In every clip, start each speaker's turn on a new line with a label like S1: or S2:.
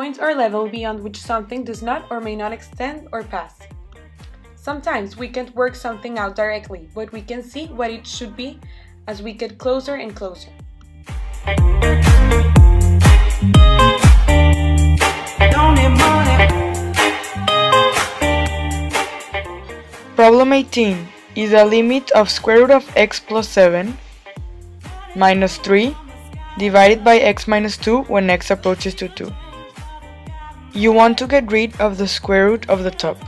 S1: point or level beyond which something does not or may not extend or pass. Sometimes we can't work something out directly, but we can see what it should be as we get closer and closer.
S2: Problem 18 is the limit of square root of x plus 7 minus 3 divided by x minus 2 when x approaches to 2. You want to get rid of the square root of the top.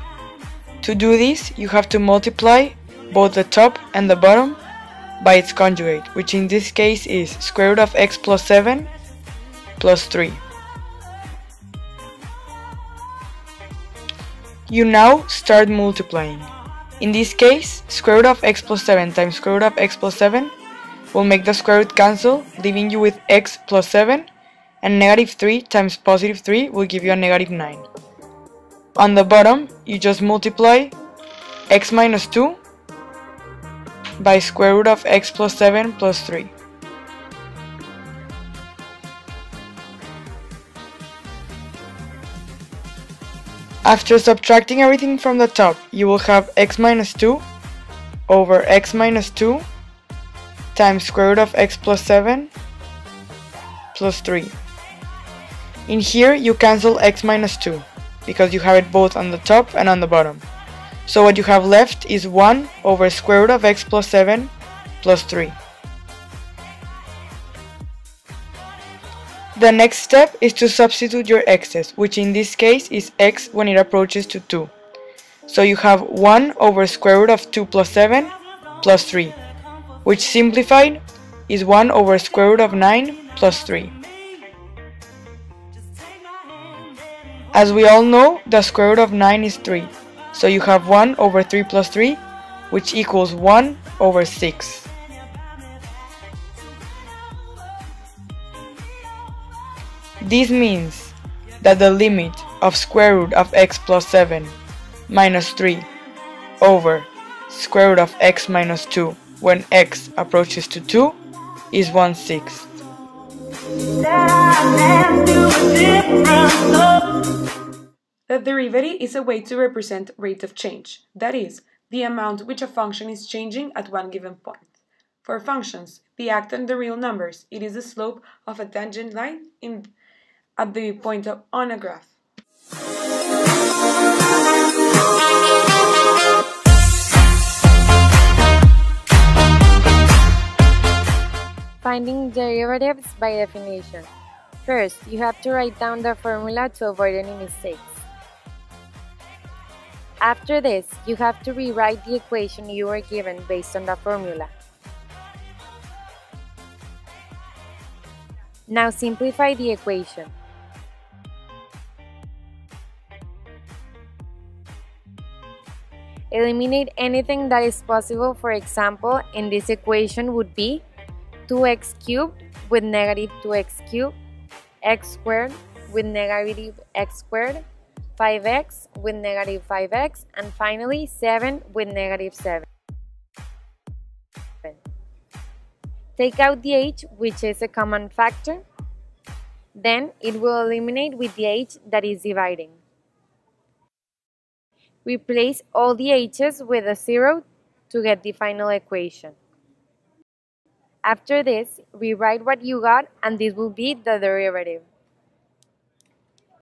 S2: To do this, you have to multiply both the top and the bottom by its conjugate, which in this case is square root of x plus 7 plus 3. You now start multiplying. In this case, square root of x plus 7 times square root of x plus 7 will make the square root cancel, leaving you with x plus 7, and negative 3 times positive 3 will give you a negative 9. On the bottom, you just multiply x minus 2 by square root of x plus 7 plus 3. After subtracting everything from the top, you will have x minus 2 over x minus 2 times square root of x plus 7 plus 3. In here you cancel x minus 2 because you have it both on the top and on the bottom. So what you have left is 1 over square root of x plus 7 plus 3. The next step is to substitute your x's, which in this case is x when it approaches to 2. So you have 1 over square root of 2 plus 7 plus 3, which simplified is 1 over square root of 9 plus 3. As we all know, the square root of 9 is 3, so you have 1 over 3 plus 3, which equals 1 over 6. This means that the limit of square root of x plus 7 minus 3 over square root of x minus 2 when x approaches to 2 is 1 sixth.
S1: The derivative is a way to represent rate of change, that is, the amount which a function is changing at one given point. For functions, the act on the real numbers, it is the slope of a tangent line in, at the point of, on a graph.
S3: Finding derivatives by definition. First, you have to write down the formula to avoid any mistakes. After this, you have to rewrite the equation you were given based on the formula. Now simplify the equation. Eliminate anything that is possible, for example, in this equation would be 2x cubed with negative 2x cubed, x squared with negative x squared, 5x with negative 5x, and finally 7 with negative 7. Take out the h, which is a common factor. Then it will eliminate with the h that is dividing. Replace all the h's with a zero to get the final equation. After this, rewrite what you got and this will be the derivative.